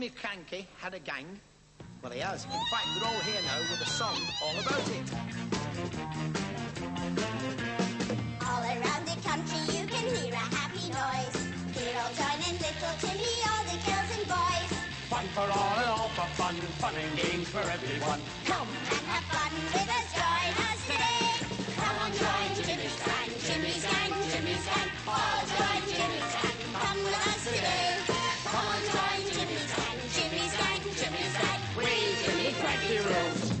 Jimmy Krankie had a gang. Well, he has. In fact, we're all here now with a song all about it. All around the country you can hear a happy noise. Here all joining little Timmy, all the girls and boys. Fun for all and all for fun, fun and games for everyone. Come and have fun with us, join us today. Come on, join Jimmy's gang, Jimmy's gang, Jimmy's gang. All Heroes.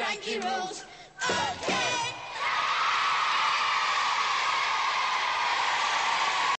Nike rules. Oh,